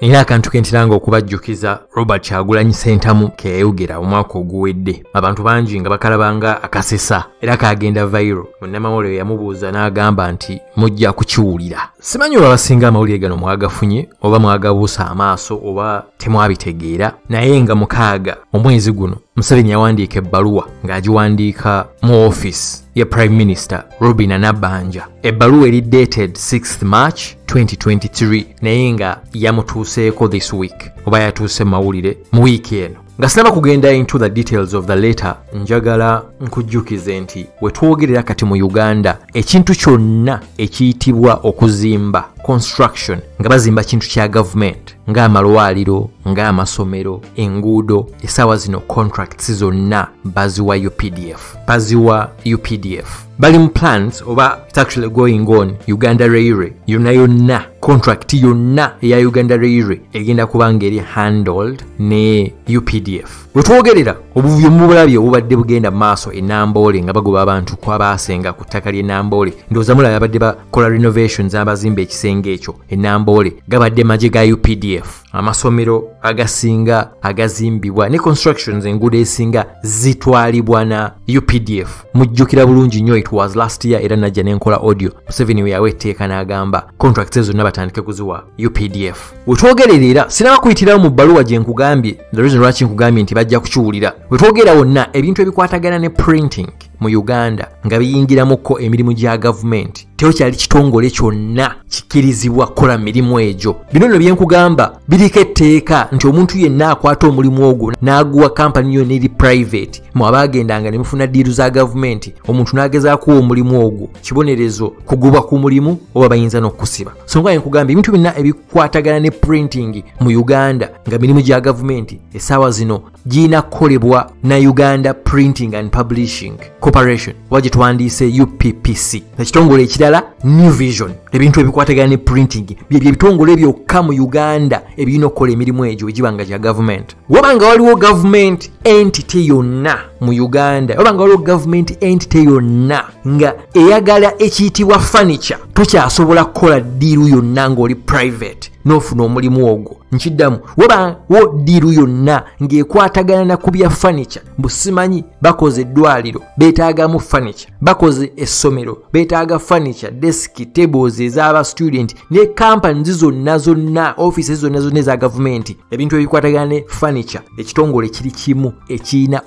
nina akantu kentera nga okubajjukiza robert kyagulanyi sentamu ke yayogera omwaka oguwedde. Abantu bangi nga bakalabanga akasesa. Era kagenda vairo munnamawulire yamubuuza n'agamba nti mujja kukiwulira simanyi oba basinga amawulire gano mwagafunye oba mwagabuusa amaaso oba temwabitegeera? Naye nga mukaaga omwezi guno museveni yawandiika ebbaluwa ng'agiwandiika mu offisi ye prime minister robin anabanja ebbaluwa eri dated 6th march 2023 naye nga yamutuuseeko this week oba yatuuse mu mawulire mu wiiki eno nga sinaba kugenda into the details of the letter njagala nkujjukize nti we twogerera kati mu uganda ekintu kyonna ekiyitibwa okuzimba construction nga bazimba kintu kya gavumenti ng'amalwaliro ng'amasomero enguudo essaawa zino contracts zonna baziwa updf baziwa updf bali mu plans oba its actually going on uganda railway yonna yonna contract yonna eya uganda railway egenda kuba nga eri handled ne updf wetwogerera obuvuyo mubulabye obubadde bugenda maaso enamboole nga bagoba abantu kwabaasenga ku ttaka ly'enamboole ndowooza mulaba abadde bakola renovations abazimba ekisenge ekyo enamboole gabadde magye ga updf amasomero agasinga agazimbibwa ne constructions enguudo esinga zitwalibwa na updf mujjukira bulungi nnyo it was last year era najja nenkola audio. Museveni we yawa etteeka n'agamba contracts zonna batandike kuziwa updf wetwogerera era sinaba kuyitirawo mu bbaluwa gye nkugambye the reason lwaki nkugambye nti bajja kukiwulira wetwogera wonna ebintu ebikwatagana ne printing mu uganda nga biyingiramuko emirimu gya gavumenti tewakyali kitongole kyonna kikkirizibwa kukola mirimu egyo. Bino nno byenkugamba biriko etteeka nti omuntu yenna akwata omulimu ogwo n'aguwa kampani yonna eri private. Mwabagendanga ne mufuna diiru za gavumenti omuntu n'agezaakuwa omulimu ogwo. Kibonerezo kugubwa ku mulimu oba bayinza n'okusiba so nga nkugamba ebintu byonna ebikwatagana ne printing mu uganda nga mirimu gya gavumenti essaawa zino girina kukolebwa na uganda printing and publishing corporation. Oba twandiise uppc ekitongole ekirala new vision. Ebintu ebikwatagana ne printing. Byebyo ebitongole byokka mu uganda ebirina okukola emirimu egyo egiba nga gya gavumenti waba nga waliwo gavumenti entity yonna mu uganda. Oba nga waliwo gavumenti entity yonna nga eyagala ekiyitibwa furniture tokyasobola kukola ddiiru yonna ng'oli private n'ofuna omulimu ogwo. Nkiddamu wabawo ddiiru yonna ng'ekwatagana na ku bya furniture busimanyi bakoze eddwaliro beetaagamu furniture bakoze essomero beetaaga furniture desiki tables ez'aba student ne kampanizi zonna zonna offisi zonna zonna eza gavumenti ebintu ebikwatagana ne furniture ekitongole kiri kimu ekirina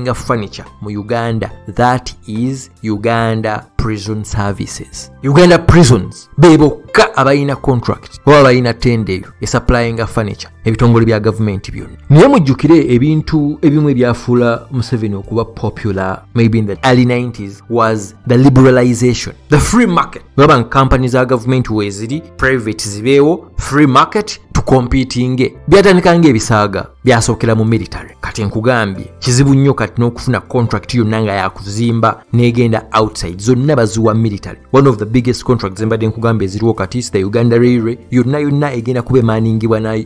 okusupplyinga furniture mu uganda. That is uganda prison services. Uganda prisons be bokka abalina contract oba balina tenda eyo esupplyinga furniture ebitongole bya gavumenti byonna. Naye mujjukire ebintu ebimu ebyafuula museveni okuba popular maybe in the early 90s was the liberalization. The free market. Olaba nga kampani za gavumenti weeziri private zibeewo free market tukompitinge byatandika ngaebisaaga byasookera mu military. Kati nkugambye kizibu nnyo kati n'okufuna contract yonna nga yakuzimba n'egenda outside zonna baziwa military. One of the biggest contracts embadde nkugambye eziriwo kati the uganda railway yonna yonna egenda kuba emaaningibwa na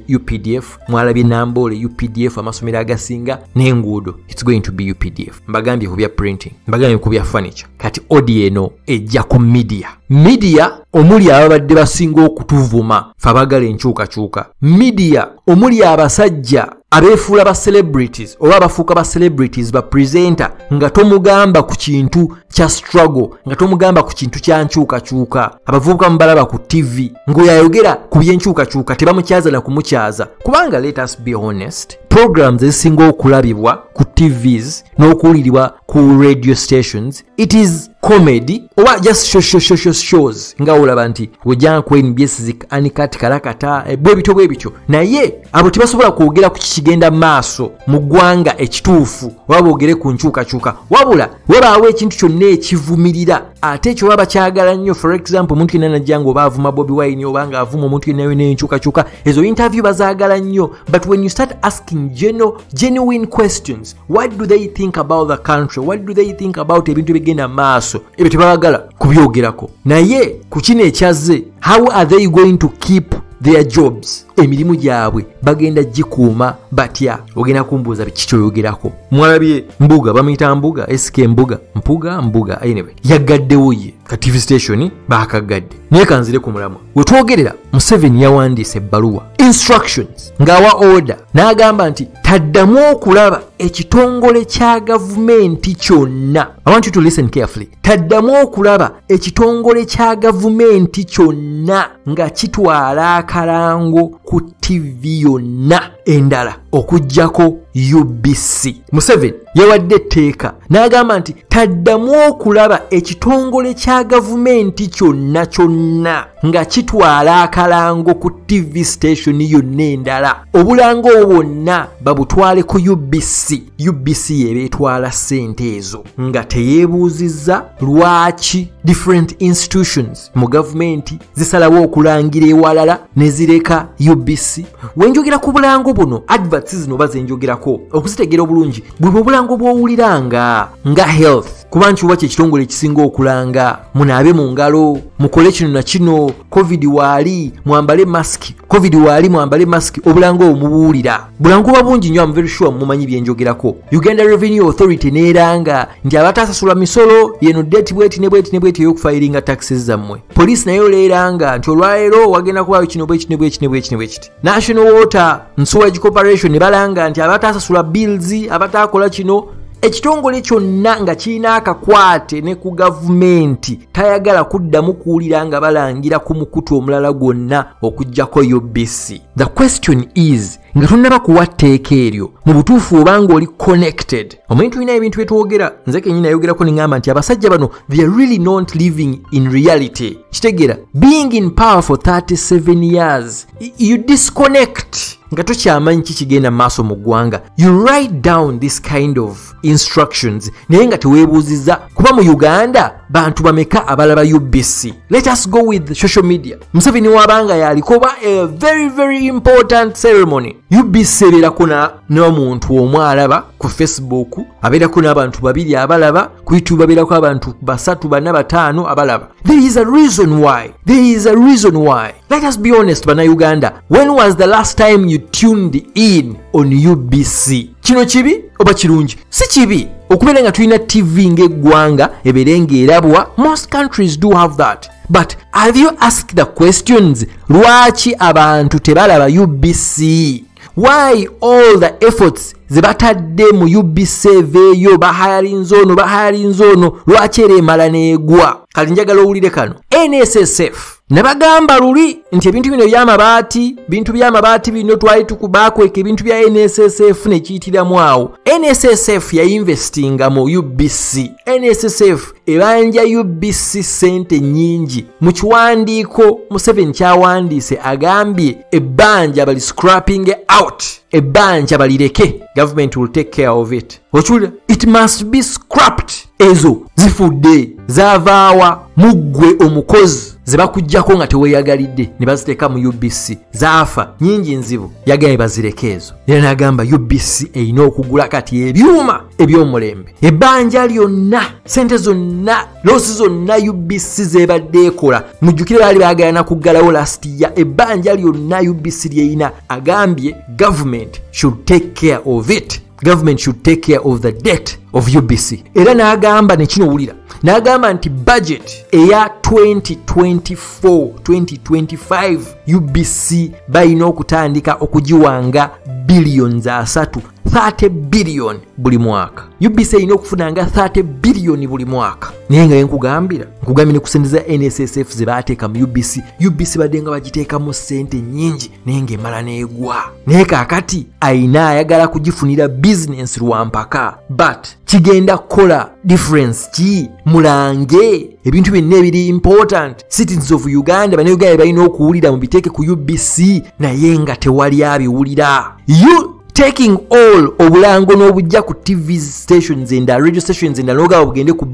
updf mwalabye namboole updf amasomero agasinga n'enguudo. Its going to be updf mbagambye ku bya printing mbagambye ku bya furniture. Kati odi eno ejja ku media. Media omuli ababadde basinga okutuvuma fe abagala enkyukakyuka. Media omuli abasajja abeefuula ba celebrities oba abafuuka ba celebrities ba presenter nga tomugamba ku kintu kya struggle nga tomugamba ku kintu kya nkyukakyuka. Abavubuka mubalaba ku tv ng'oyayogera ku byenkyukakyuka tebamukyaza na kumukyaza. Kubanga let us be honest programs ezisinga okulabibwa ku tvs n'okuwulirirwa ku radio stations it is comedy oba just show shows nga olaba nti wejanku nbs anikat kalakata bwe bityo bwe bityo. Naye abo tebasobola kwogera ku kikigenda maaso mu ggwanga ekituufu oba boogere ku nkyukakyuka wabula wabaawo ekintu kyonna ekivumirira ate ekyo baba bakyagala nnyo. For example omuntu yenna najja nga oba avuma bobi wine oba nga avuma omuntu yenna yona enkyukakyuka ezo interview bazaagala nnyo. But when you start asking genu, genuine questions what do they think about the country? What do they think about ebintu ebigenda maaso? Ebyo tebabagala kubyogerako. Naye ku kino ekyazze how are they going to keep their jobs emirimu gyabwe bagenda gikuuma batya? Ogenda kumbuuza kikyoyogerako mwalabye mbuga bamuyita mbuga sk mbuga mpuga mbuga anyway. Yagaddewo ye ka tv station bakagadde naye kanzire ku mulamwa. Wetwogerera museveni yawandiisa ebbaluwa instructions ng'awa order. N'agamba nti taddamu okulaba ekitongole kya gavumenti kyonna. I want you to listen carefully. Taddamu okulaba ekitongole kya gavumenti kyonna nga kitwala akalango ku tv yonna endala okugjako ubc museveni yawadde etteeka n'agamba nti taddamu okulaba ekitongole kya gavumenti kyonna kyonna nga kitwala akalango ku tv station yonna endala. Obulango obwo bwonna babutwale ku ubc ubc yebeetwala ssente ezo nga teyeebuuzizza lwaki different institutions mu gavumenti zisalawo okulangira ewalala ne zireka ubc wenjogera ku bulango buno. Adverts zino oba zenjogerako okuzitegeera obulungi bwe bwe obulango bw'owuliranga. Nga health kuba nkiwa kyekitongole ekisinga okulanga munaabe mu ngalo mukole kino na kino covid waali mwambale masiki covid waali mwambale masiki obulango obwo mubuwulira bulango buba bungi nnyo amuvery sure mumanyi byenjogerako. Uganda revenue authority neeranga nti abatasasula misolo yeno deti bweti ne bweti ne bweti ey'okufayiringa taxes zammwe. Poliisi naye oleeranga nti olwaleero wagenda kubaayo kino bweki ne bweki ne bweki ne bwekiti national water nsewage corporation ne balanga nti abatasasula bills abataakola kino ekitongole kyonna nga kirina akakwate ne ku gavumenti tayagala kuddamu kuwulira nga balangira ku mukutu omulala gwonna okugjako ubc the question is nga tonnaba kuwa tteeka eryo mu butuufu obanga oli connected. Omanyi tulina ebintu byetwogera nze kenyini nayogerako neŋamba nti abasajja bano they are really not living in reality. Kitegera being in power for 37 years you disconnect. Nga tokyamanyi kikigenda mu maaso mu ggwanga. You write down this kind of instructions naye nga teweebuuzizza. Kuba mu uganda bantu bameka abalaba ubc let us go with social media. Museveni wabanga yaliko oba a very very important ceremony ubc ebeerako n'omuntu omu alaba ku facebook abeerako n'abantu babiri abalaba ku youtube abeerako abantu basatu bana bataano abalaba. There is a reason why there is a reason why. Let us be honest bannayuganda. When was the last time you tuned in on ubc kino kibi oba kirungi? Si kibi. Okubeera nga tulina tv ng'eggwanga ebeere ng'erabwa most countries do have that. But have you asked the questions? Lwaki abantu tebalaba ubc why all the efforts ze batadde mu ubc eveeyo bahayalinze ono bahayalinze ono lwaki era emala neegwa kati njagala owulire kano. Nssf ne bagamba luli nti ebintu bino ebyamabaati bintu byamabaati bino twali bakweka ebintu bya nssf nekiyitiramu awo. Nssf yainvestinga mu ubc nssf ebanja ubc sente nyingi mu kiwandiiko museveni kyawandiise agambye ebbanja bali scrapping out ebbanja balireke. Government will take care of it. Okiwulira it must be scrapped. Ezo zifudde zavaawa muggwe omukozi ze bakugjako nga teweeyagalidde ne mu ubc zaafa nyingi nzibu yagambye bazireke ezo era n'agamba ubc erina okugula kati ebyuma eby'omulembe. Ebbanja lyonna sente zonna loosi zonna ubc zebadde ekola. Mujjukire baali baagala kuggalawo lasitiya ebbanja lyonna ubc lyerina agambye government should take care of it. Government should take care of the debt of ubc era n'agamba nekinowulira n'agamba nti budget eya 2024-2025 ubc balina okutandika okugiwanga biliyoni asatu 30 biliyoni buli mwaka. Ubc erina okufuna nga 30 biliyoni buli mwaka. Naye nga yenkugambira nkugambye ne kusente za nssf ze baateeka mu ubc ubc badde nga bagiteekamu sente nyingi naye ngaemala neegwa naye kaakati ayina ayagala kugifunira bizinensi lwampaka but kigenda kukola difference. Ki? Mulange. Ebintu byonna ebiri important. Citizens of uganda bannayuganda balina okuwulira mu biteeke ku ubc naye nga tewali abiwulira. Taking all obulango n'obujja ku tv stations endala radio stations endala nogaba bugende ku,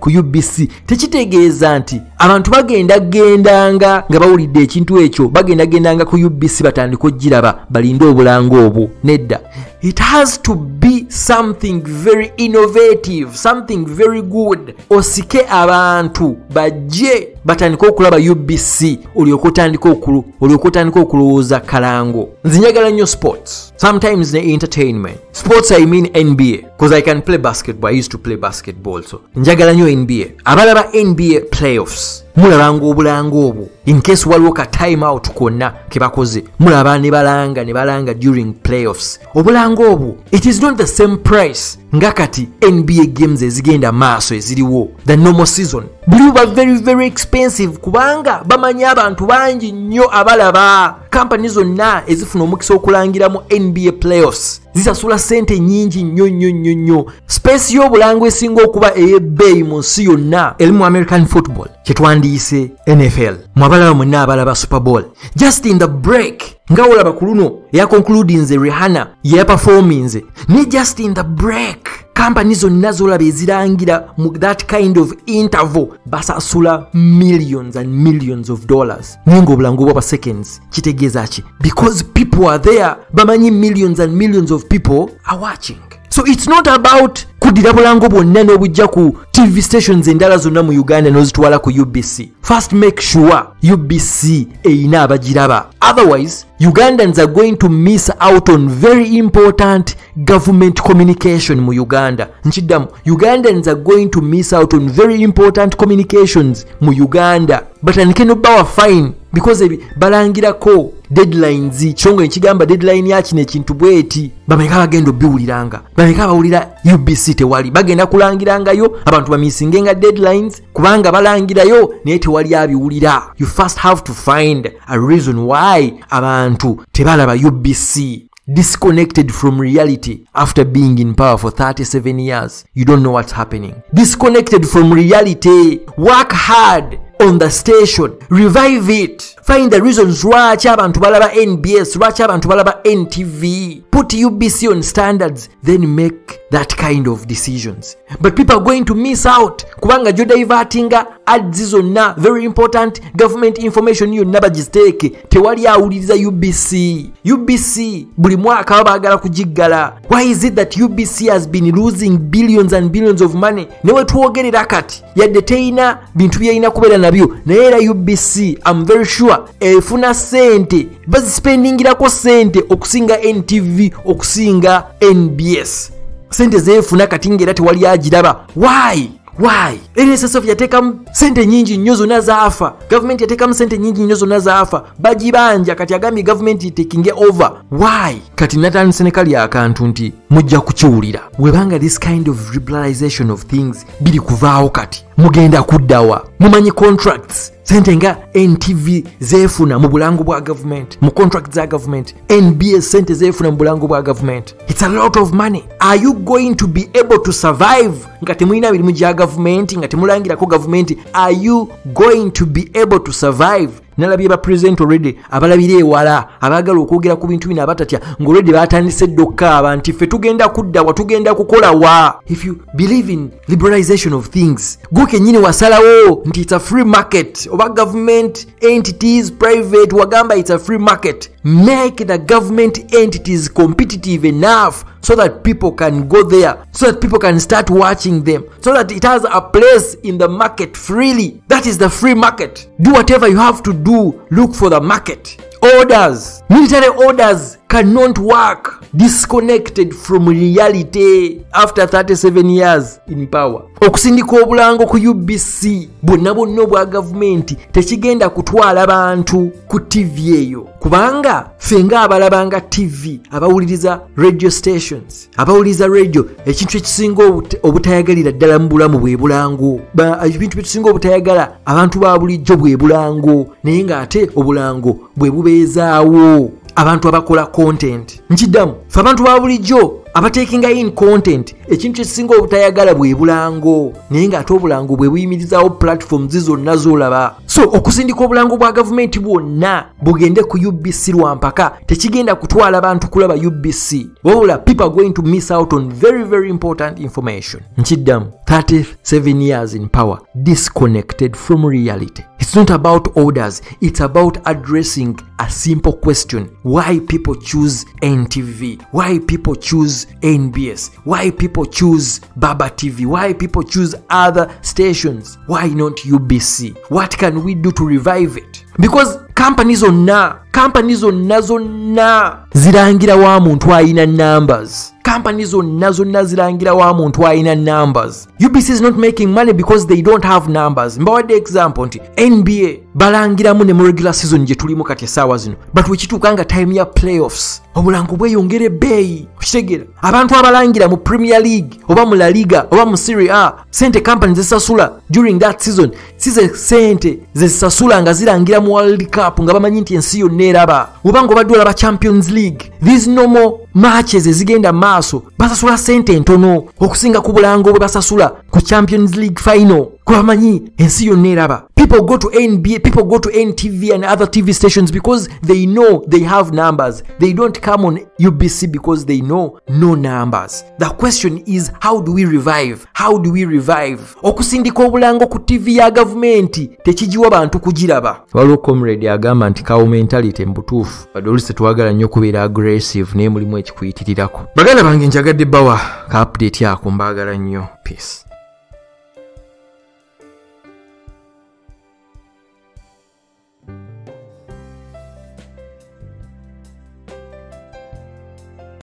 ku ubc tekitegeeza nti abantu bagendagendanga nga bawulidde ekintu ekyo bagendagendanga ku ubc batandika ogiraba balinde obulango obwo. Nedda. It has to be something very innovative something very good. Osike abantu bajje batandika okulaba ubc olyoka otandika okulowooza kalango. Nze njagala nnyo sports sometimes ne entertainment. Sports i mean nba bcause i can play basketball i used to play basketball so njagala nnyo nba abalaba nba playoffs mulabanga obulanga obwo. Incase waliwo ka time out konna ke bakoze mulaba ne balanga ne balanga during playoffs. Obulanga obwo it is not the same price nga kati nba games ezigenda maaso eziriwo. The normal season. Buli buba very very expensive kubanga bamanyi abantu bangi nnyo abalaba kampani zonna ezifuna omukisa okulangiramu nba playoffs zisasula sente nyingi nnyo nnyo nnyo nnyo. Space y'obulango esinga okuba ey'ebbeeyi mu nsi yonna eri mu american football kyetwandiise nfl mwabalaba mwenna abalaba super bowl. Just in the break nga olaba ku luno eyakoncludinze rihanna yeyaperforminze ne just in the break kampani zonna zolaba ezirangira mu that kind of interval basasula millions and millions of dollars. Naye ngaobulango bwaba seconds kitegeeza ki? Because people are there bamanyi millions and millions of people are watching so it's not about kuddira bulango bwonna n'obujja ku tv stations endala zonna mu uganda n'ozitwala ku ubc first make sure ubc eyina abagiraba. Otherwise ugandans are going to miss out on very important government communication mu uganda. Nkiddamu ugandans are going to miss out on very important communications mu uganda. Batandike nobawa fine? Because balangirako deadlines kyo nga ekigamba deadline yakino ekintu bweti. Bameka bagenda obiwuliranga. Bameka bawulira ubc tewali. Bagenda kulangirangayo abantu bamisingenga deadlines kubanga balangirayo naye tewali abiwulira. You first have to find a reason why abantu tebalaba ubc disconnected from reality after being in power for 37 years. You don't know what's happening. Disconnected from reality. Work hard on the station. Revive it find the reasons lwaki abantu balaba nbs lwaki abantu balaba ntv put ubc on standards then make that kind of decisions. But people are going to miss out. Kubanga gyodaivatinga ads zonna very important. Government information yonna bagiziteeke tewali awuliriza ubc ubc buli mwaka baba bagala kugiggala why is it that ubc has been losing billions and billions of money? Newe twogerera kati. Yadde teyina bintu byeyina kubeera nabyo. Naye era ubc am very sure efuna sente bazisipendingirako sente okusinga ntv okusinga nbs sente zeefuna kati ngaera tewali agiraba. Why? Why? Nssf yateekamu sente nyingi nnyo zonna zaafa. Gavumenti yateekamu sente nyingi nnyo zonna zaafa. Bagibanja kati agambye gavumenti takinge over. Why? Kati natandise ne kali akantu nti mujja kukiwulira webanga this kind of liberalization of things biri kuvaawo kati mugenda kuddawa mumanyi contracts. Sente nga ntv zeefuna mu bulango bwa gavumenti mu contract za gavumenti nbs sente zeefuna mu bulango bwa gavumenti its a lot of money. Are you going to be able to survive? Nga temulina mirimu gya gavumenti nga temulangirako gavumenti are you going to be able to survive nalabye bapresident already abalabira ewala abaagala okwogera ku bintu bino abatatya ngaolredi batandise dda okukaaba nti ffe tugenda kuddawa tugenda kukola wa? If you believe in liberalization of things gwe kennyini wasalawo nti its a free market. Oba government entities private wagamba its a free market. Make the government entities competitive enough so that people can go there so that people can start watching them so that it has a place in the market freely. That is the free market. Do whatever you have to do look for the market. Orders. Military orders cannot work disconnected from reality after 37 years in power. Okusindika obulango ku ubc bwonna bwonna obwa gavumenti tekigenda kutwala bantu ku tv eyo. Kubanga ffe ngaabalabanga tv abawuliriza radio stations abawuliriza radio ekintu ekisinga obut- obutayagalira ddala mu bulamu bwe bulango. Ebintu byetusinga obutayagala abantu ba bulijjo bwe bulango naye ng'ate obulango bwe bubeezaawo abantu abakola content. Nkiddamu fe abantu ba bulijjo abatekinga in content ekintu kyekisinga obutayagala bwe bulango naye ng'ate obulango bwe buyimirizaawo platforms zonna zolaba. So okusindika obulango bwa gavumenti bwonna bugende ku ubc lwampaka tekigenda kutwala bantu kulaba ubc wabula people are going to miss out on very very important information. Nkiddamu 37 years in power disconnected from reality. It's not about orders it's about addressing a simple question. Why people choose ntv why people choose nbs why people choose baba tv why people choose other stations? Why not ubc what can we do to revive it? Because kampani zonna kampani zonna zonna zirangira wa muntu ayina numbers. Kampani zonna zonna zirangira wa muntu ayina numbers. Ubc is not making money because they don't have numbers. Mbawadde example nti nba balangiramu ne mu regular season gye tulimu kati essaawa zino. But wekituuka nga time ya playoffs. Obulango bweyongera ebbeeyi okitegeera. Abantu abalangira mu premier league oba mu la liga oba mu serie a sente kampani zesasula during that season si ze sente zezisasula nga zirangira mu world cup nga bamanyi nti ensi yonna eraba. Oba nga obadde olaba champions league these normal matches ezigenda maaso basasula sente entono okusinga ku bulango bwe basasula ku champions league final. Kubamanyi ensi yonna eraba people go to nba people go to ntv and other tv stations because they know they have numbers. They don't come on ubc because they know no numbers. The question is how do we revive? How do we revive? Okusindika obulango ku tv ya gavumenti tekigiwa bantu kugiraba waliwo comrade agamba nti kawo mentality mubutuufu badde olusi tetwagala nnyo okubeera aggressive naye mulimu ekikuyitirirako. Bagala bange njagadde bawa ka update ako mbaagala nnyo. Peace